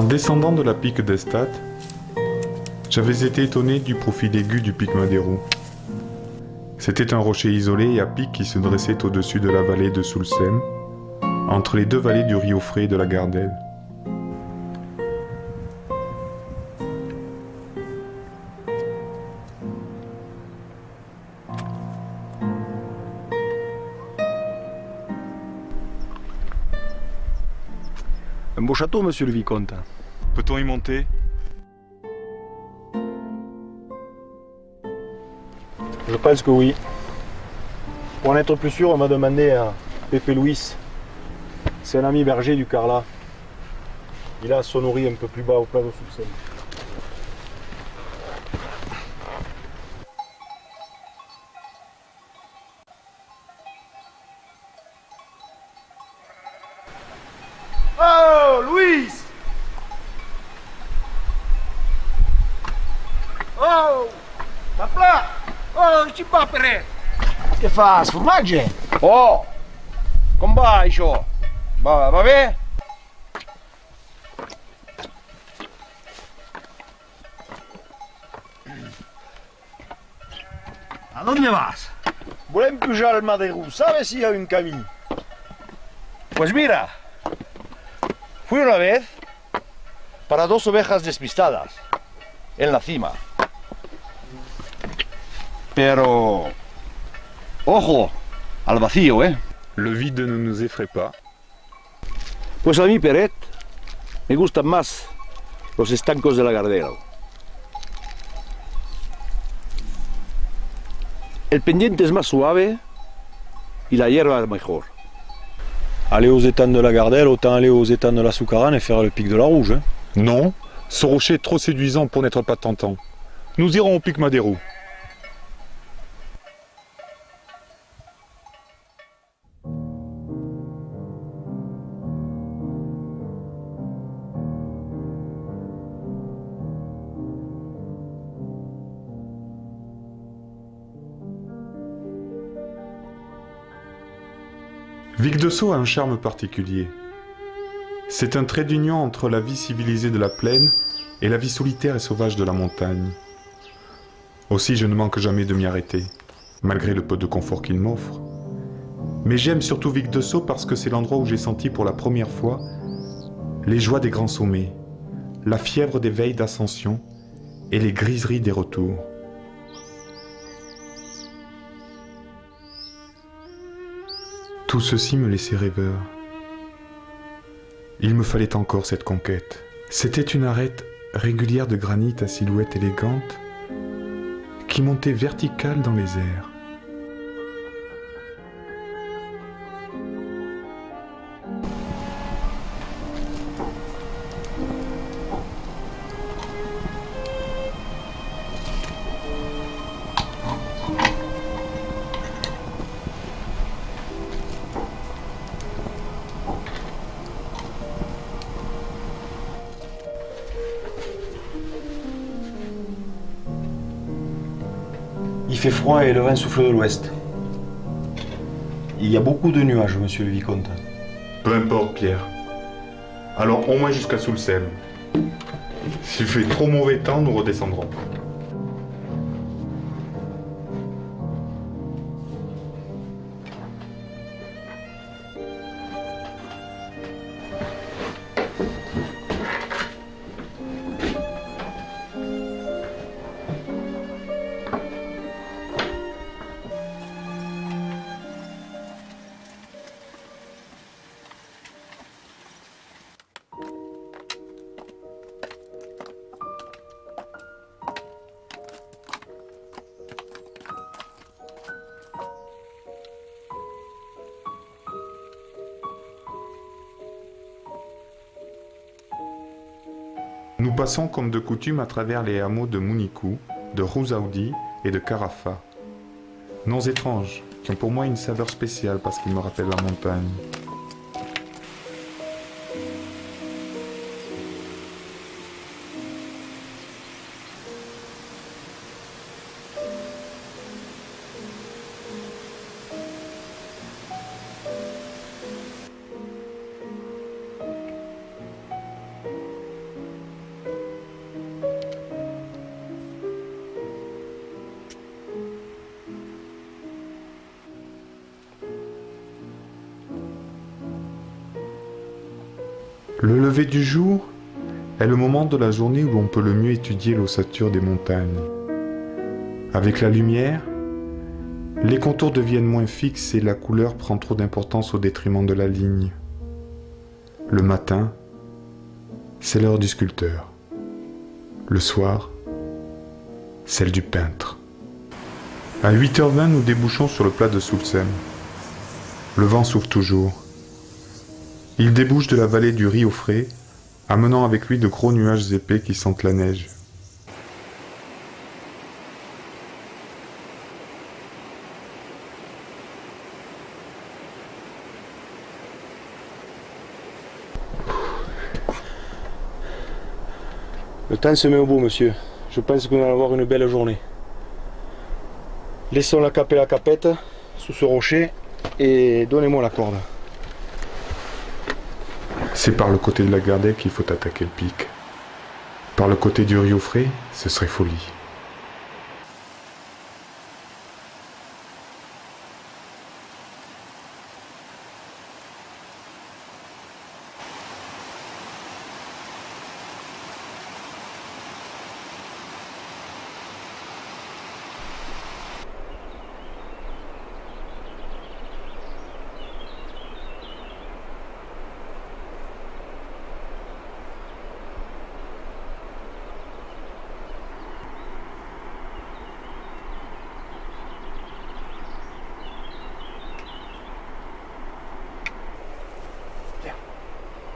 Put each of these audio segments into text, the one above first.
En descendant de la pique d'Estat, j'avais été étonné du profil aigu du pic Madérou. C'était un rocher isolé et à pic qui se dressait au-dessus de la vallée de Soulsem, entre les deux vallées du Rio Frais et de la Gardelle. Un beau château, monsieur le vicomte. Peut-on y monter? Je pense que oui. Pour en être plus sûr, on m'a demandé à Pepe Luis. C'est un ami berger du Carla. Il a son nourri un peu plus bas au plat de Soupçon. Oh, ci papere! Che fa? Sformagge? Oh! Come? Va, va bene? ¿A dónde vas? Voy a empujar el Maderu. ¿Sabes si hay un camino? Pues mira, fui una vez para dos ovejas despistadas en la cima. Pero, ojo, al vacío, ¿eh? Le vide ne nous effraie pas. Pues a mí, Peret, me gustan más los estancos de la Gardera. El pendiente es más suave y la hierba es mejor. Aller aux étangs de la Gardelle, autant aller aux étangs de la Soucarane et faire le pic de la Rouge. hein. Non, ce rocher est trop séduisant pour n'être pas tentant. Nous irons au pic Madérou. Vic de Sceaux a un charme particulier. C'est un trait d'union entre la vie civilisée de la plaine et la vie solitaire et sauvage de la montagne. Aussi, je ne manque jamais de m'y arrêter, malgré le peu de confort qu'il m'offre. Mais j'aime surtout Vic de Sceaux parce que c'est l'endroit où j'ai senti pour la première fois les joies des grands sommets, la fièvre des veilles d'ascension et les griseries des retours. Tout ceci me laissait rêveur. Il me fallait encore cette conquête. C'était une arête régulière de granit à silhouette élégante qui montait verticale dans les airs. Fait froid et le vent souffle de l'ouest. Il y a beaucoup de nuages, monsieur le vicomte. Peu importe, Pierre. Alors au moins jusqu'à sous le sel. S'il fait trop mauvais temps, nous redescendrons. Nous passons comme de coutume à travers les hameaux de Mounikou, de Rouzaoudi et de Carafa. Noms étranges, qui ont pour moi une saveur spéciale parce qu'ils me rappellent la montagne. Le lever du jour est le moment de la journée où l'on peut le mieux étudier l'ossature des montagnes. Avec la lumière, les contours deviennent moins fixes et la couleur prend trop d'importance au détriment de la ligne. Le matin, c'est l'heure du sculpteur. Le soir, celle du peintre. À 8h20, nous débouchons sur le plat de Soulsem. Le vent souffle toujours. Il débouche de la vallée du Rio frais, amenant avec lui de gros nuages épais qui sentent la neige. Le temps se met au bout, monsieur. Je pense que nous allons avoir une belle journée. Laissons la cape et la capette sous ce rocher et donnez-moi la corde. C'est par le côté de la Gardée qu'il faut attaquer le pic. Par le côté du Rio frais, ce serait folie.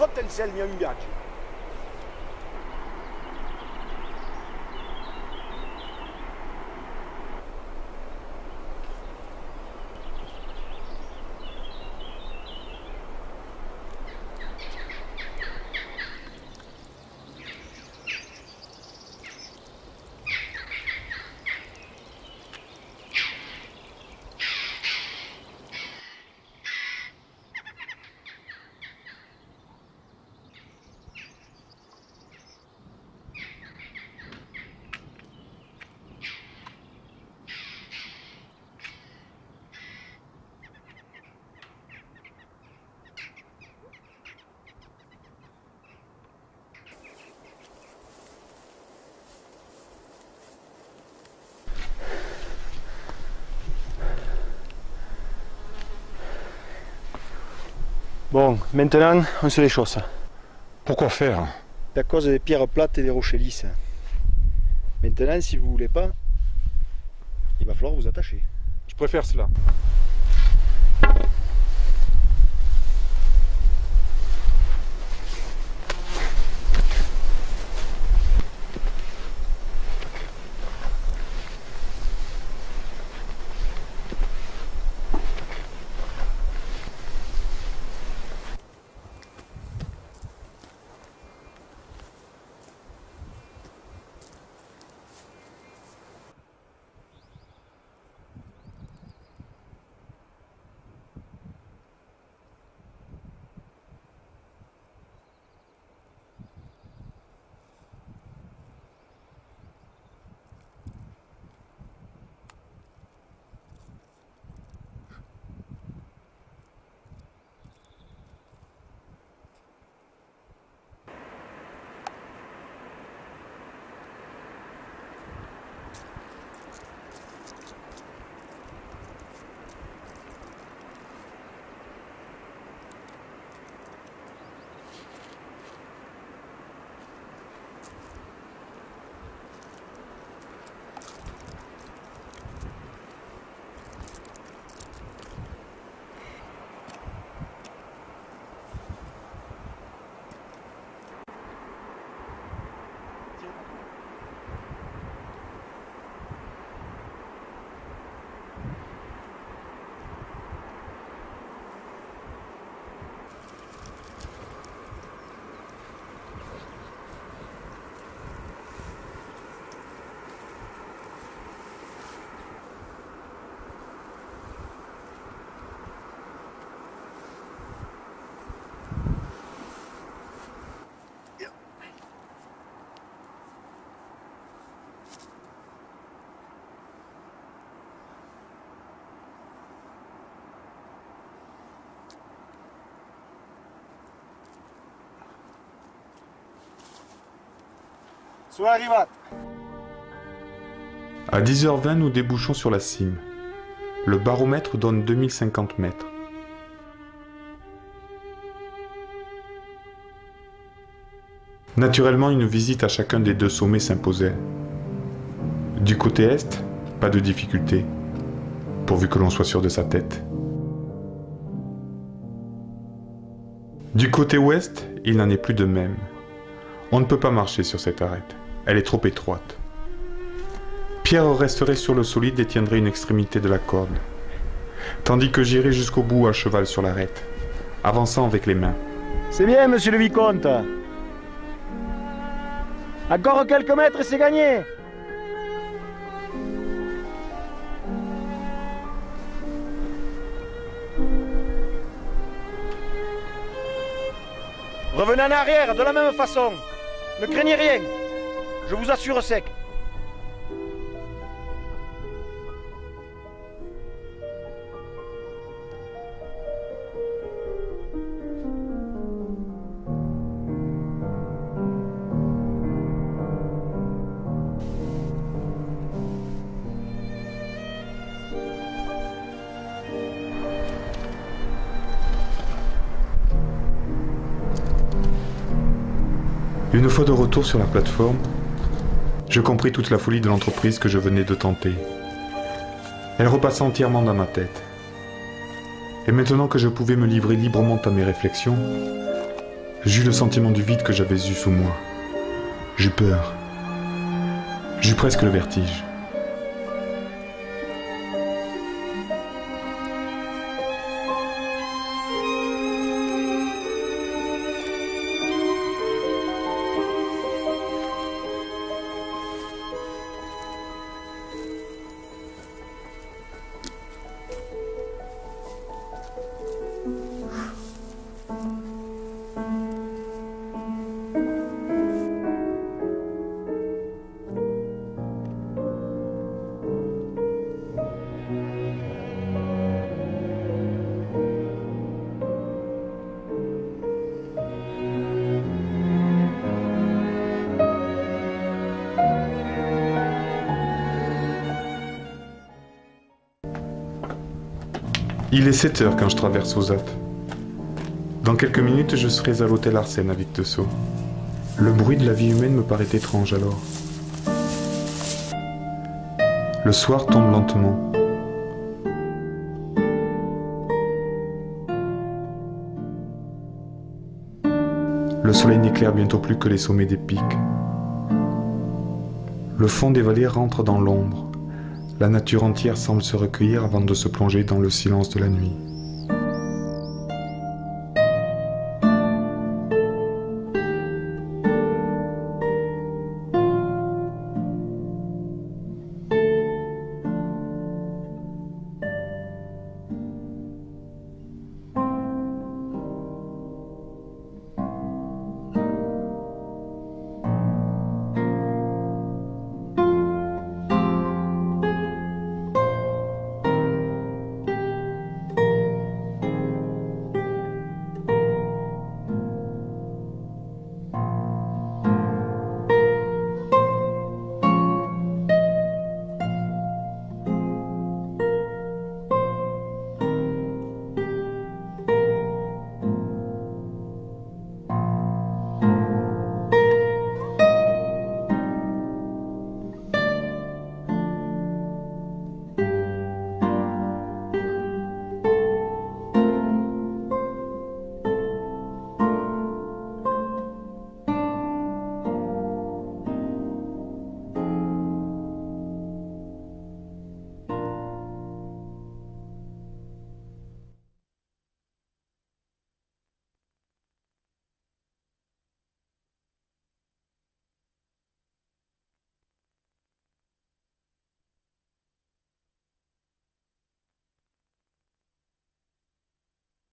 potenzialnie mi viaggio. Bon, maintenant, on se déchausse. Pourquoi faire C'est à cause des pierres plates et des rochers lisses. Maintenant, si vous voulez pas, il va falloir vous attacher. Je préfère cela. À 10h20, nous débouchons sur la cime. Le baromètre donne 2050 mètres. Naturellement, une visite à chacun des deux sommets s'imposait. Du côté est, pas de difficulté, pourvu que l'on soit sûr de sa tête. Du côté ouest, il n'en est plus de même. On ne peut pas marcher sur cette arête. Elle est trop étroite. Pierre resterait sur le solide et tiendrait une extrémité de la corde, tandis que j'irai jusqu'au bout à cheval sur l'arête, avançant avec les mains. C'est bien, monsieur le vicomte. Encore quelques mètres et c'est gagné. Revenez en arrière, de la même façon. Ne craignez rien. Je vous assure sec. Une fois de retour sur la plateforme, je compris toute la folie de l'entreprise que je venais de tenter. Elle repassa entièrement dans ma tête. Et maintenant que je pouvais me livrer librement à mes réflexions, j'eus le sentiment du vide que j'avais eu sous moi. J'eus peur. J'eus presque le vertige. Il est 7 heures quand je traverse Ozat. Dans quelques minutes, je serai à l'hôtel Arsène avec Tessot. Le bruit de la vie humaine me paraît étrange alors. Le soir tombe lentement. Le soleil n'éclaire bientôt plus que les sommets des pics. Le fond des vallées rentre dans l'ombre. La nature entière semble se recueillir avant de se plonger dans le silence de la nuit.